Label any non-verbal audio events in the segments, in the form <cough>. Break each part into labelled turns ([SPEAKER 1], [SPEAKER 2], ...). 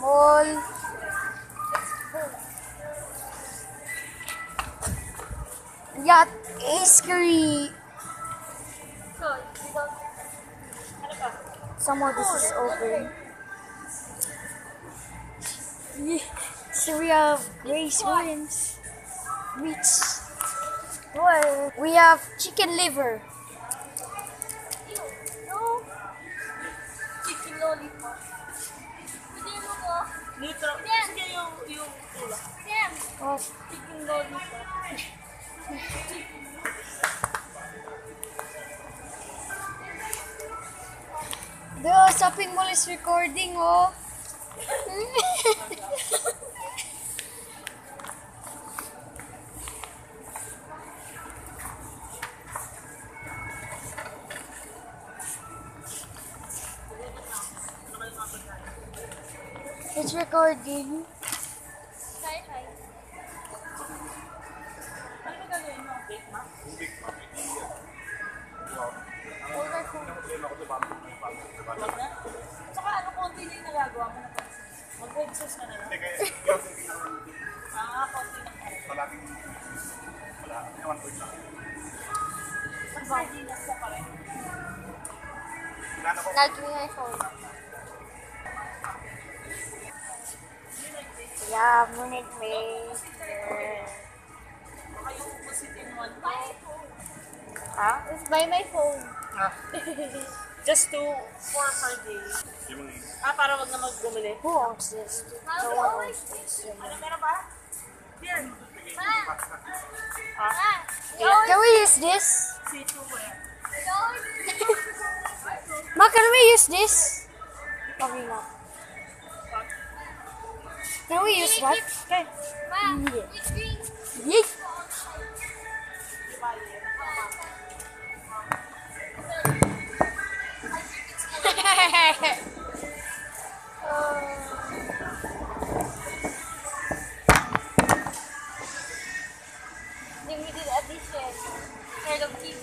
[SPEAKER 1] mall. Yacht Cream.
[SPEAKER 2] So,
[SPEAKER 1] this is open. So we have Grace Williams. which Well, we have chicken liver.
[SPEAKER 2] No. Chicken lollipop. Dito. Sige yung, yung tulak.
[SPEAKER 1] Oh.
[SPEAKER 2] Tignan daw
[SPEAKER 1] dito. Duh, sapin mo recording, oh. <laughs> it's recording.
[SPEAKER 2] Hi, hi. Ano gagawin mo? Bake ma?
[SPEAKER 1] Order ko.
[SPEAKER 2] Wag na? Tsaka ano konti na yung mo na. Mag-web na lang. Ah, konti pala. Pag sardinas ka pa rin.
[SPEAKER 1] Lagi nga phone. Yeah,
[SPEAKER 2] one day.
[SPEAKER 1] Ha?
[SPEAKER 2] Let's buy my phone. <laughs> Just to, four per day. Ah, para wag na magbumili.
[SPEAKER 1] Who owns this? No one owns this.
[SPEAKER 2] Ano meron ba? Here.
[SPEAKER 1] Can we use this?
[SPEAKER 2] C2 where? <laughs>
[SPEAKER 1] Ma, can we use this? Okay na. Can we use that?
[SPEAKER 2] Okay.
[SPEAKER 1] Yeah. Yeet.
[SPEAKER 2] Limited edition. Head of TV.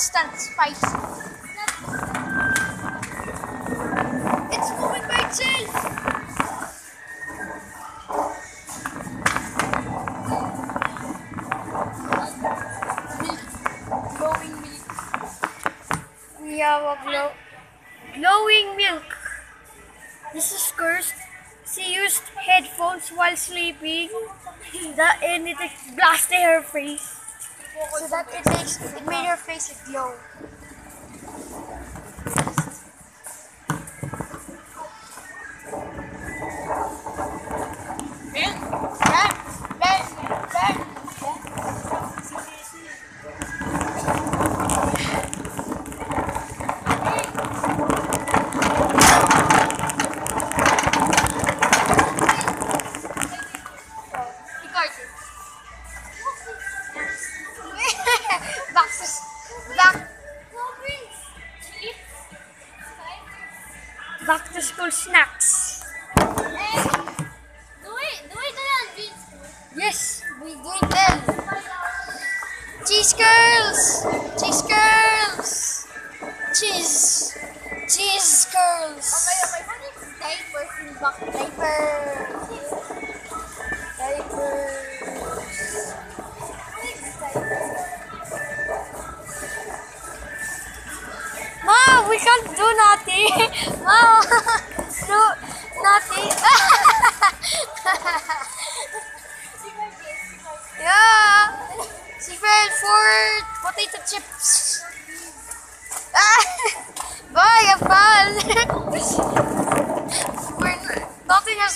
[SPEAKER 1] Instant spicy. It's moving by itself. Milk. Glowing milk. We have a glow glowing milk. This is cursed. She used headphones while sleeping. That and it blasted her face. So that it makes it made her face glow. School snacks. Yes, we doing them. Cheese girls, cheese girls, cheese, cheese girls. Diapers in back. Diapers. Ma, we can't do nothing. <laughs>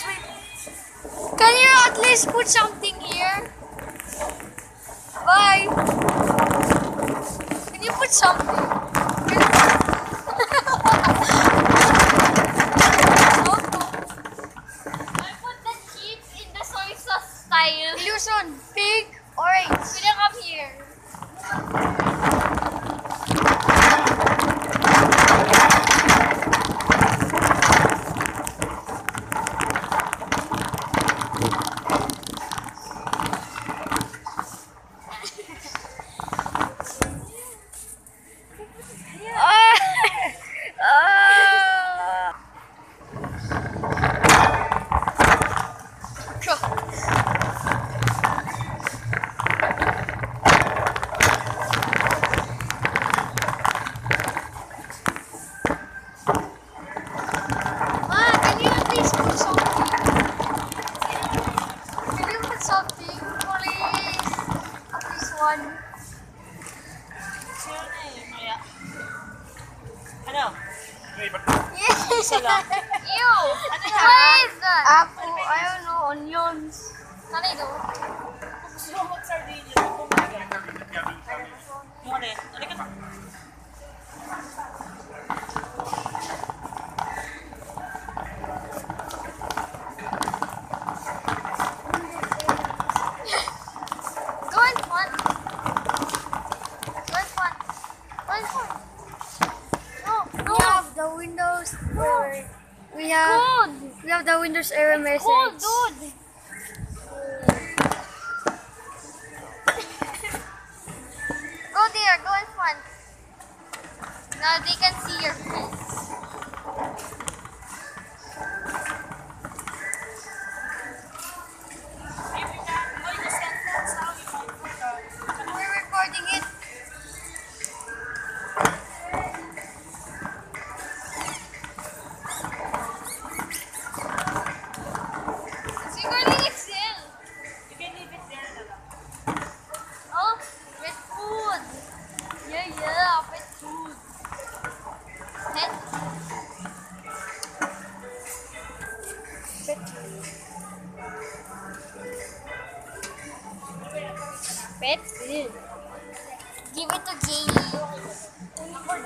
[SPEAKER 1] Apal. We're n- nothing has been. Can you at least put something here? Bye. Can you put something?
[SPEAKER 2] I put the chips in the soy sauce style.
[SPEAKER 1] Illusion, pig, orange.
[SPEAKER 2] Will you come here?
[SPEAKER 1] Ah! Ah! Ma, can you at least put something? Can you put something? Please. At least one.
[SPEAKER 2] Sure na eh, maya. Ano?
[SPEAKER 1] Yes.
[SPEAKER 2] Isa lang. <laughs>
[SPEAKER 1] Ew.
[SPEAKER 2] Ano
[SPEAKER 1] What is that? Apple. I don't know. Onions.
[SPEAKER 2] Ano ito? Gusto mo mag-sardinia? Ito mo Yung ano? Eh. Ano ka?
[SPEAKER 1] Go and fun. Go and fun. Go and fun. No, no. We have the Windows. Wait, We have.
[SPEAKER 2] Cold!
[SPEAKER 1] We have the Windows error message.
[SPEAKER 2] Cold, dude! <laughs>
[SPEAKER 1] Go there. Go and fun.
[SPEAKER 2] Now they can see your face.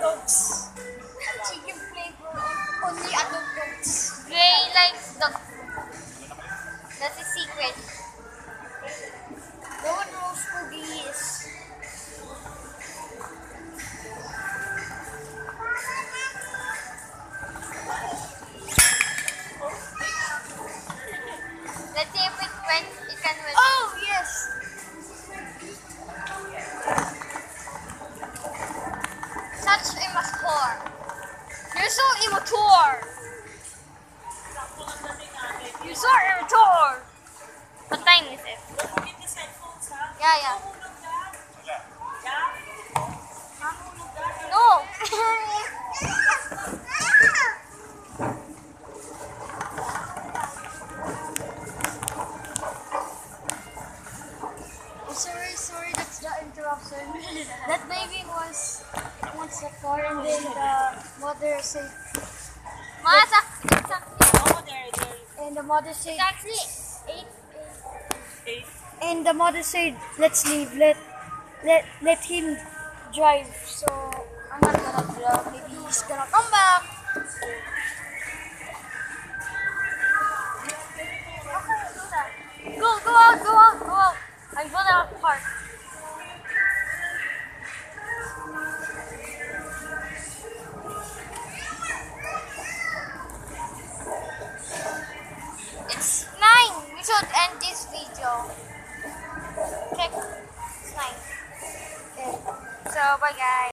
[SPEAKER 1] Dogs. Chicken flavor. Only adult dogs.
[SPEAKER 2] Gray likes the. That's a secret. You're so immature. What time is it? Yeah, yeah. No. <laughs>
[SPEAKER 1] Oh, sorry, sorry, that's the interruption. that baby was wants the car and then the mother said
[SPEAKER 2] Masa,
[SPEAKER 1] the mother said
[SPEAKER 2] Exactly. Eight.
[SPEAKER 1] and the mother said let's leave let let let him drive so I'm not gonna drive maybe he's gonna come back How can you do that?
[SPEAKER 2] Go, go out, go out, go out. I'm gonna park.